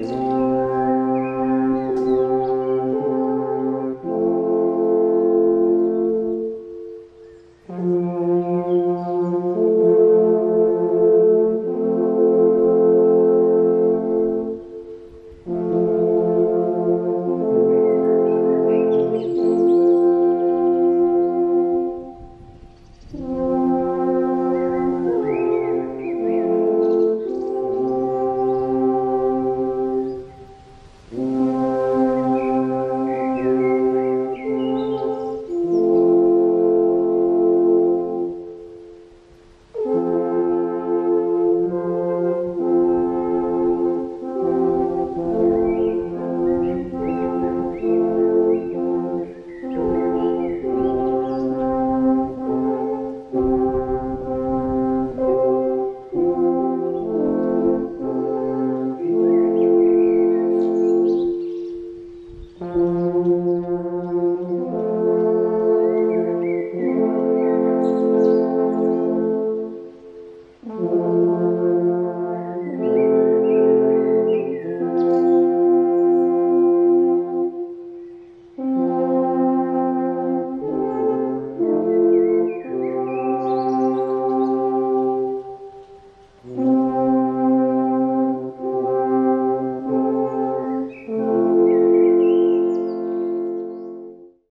si Música